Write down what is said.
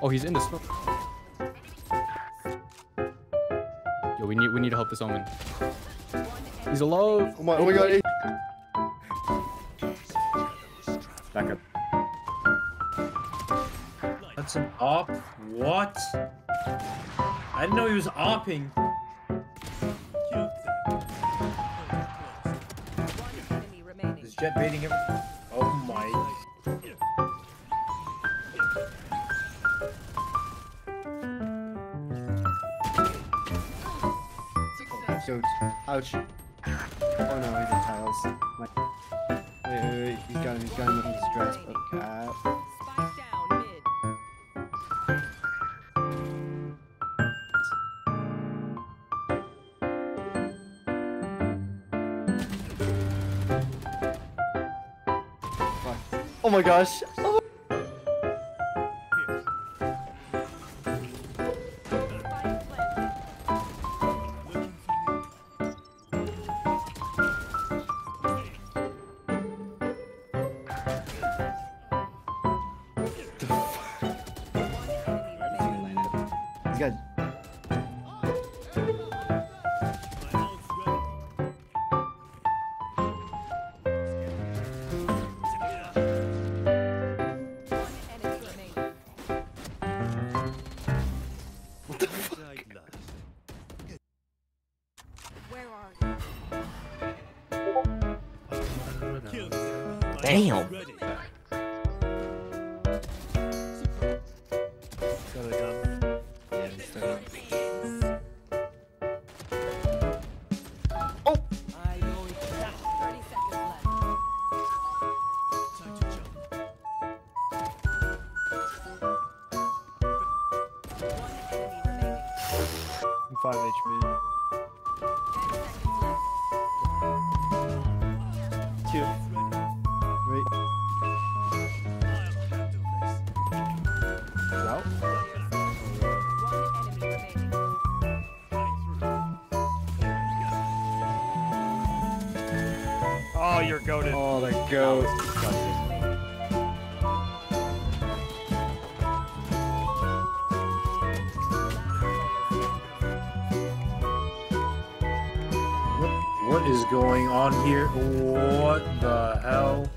Oh, he's in the smoke. Yo, we need we need to help this omen. He's alive. Oh my, oh my god. it- Back up. That's an op? What? I didn't know he was opping. Enemy remaining. Is Jett baiting him? Shoot. Ouch. Oh no, he's in tiles. My... Wait, wait, wait. He's got him, he's got. He's dressed. Okay. Uh, Spike down Oh my gosh. He's got. Enemy remaining. Where are you? Damn. Yeah, he's still. Oh, you're goaded. Oh, the goat. What, what is going on here? What the hell?